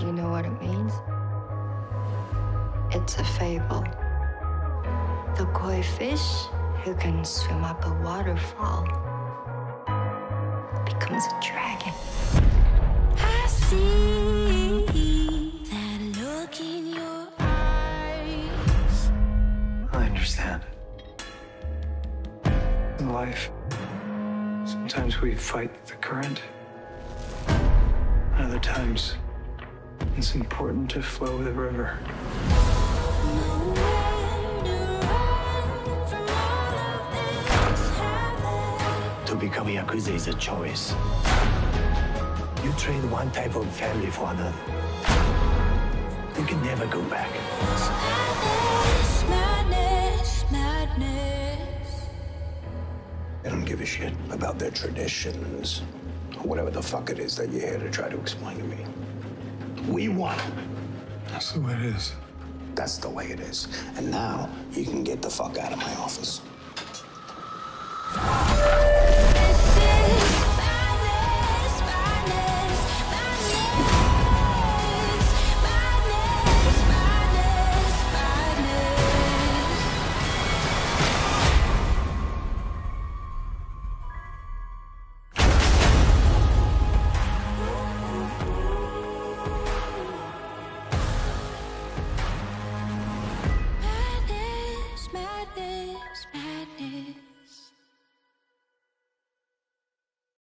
Do you know what it means? It's a fable. The koi fish who can swim up a waterfall becomes a dragon. I see that look in your eyes. I understand. In life, sometimes we fight the current. Other times, it's important to flow the river. To run from all of this happening. To become a Yakuza is a choice. You trade one type of family for another. You can never go back. Madness, madness, madness. I don't give a shit about their traditions or whatever the fuck it is that you're here to try to explain to me. We won. That's the way it is. That's the way it is. And now you can get the fuck out of my office.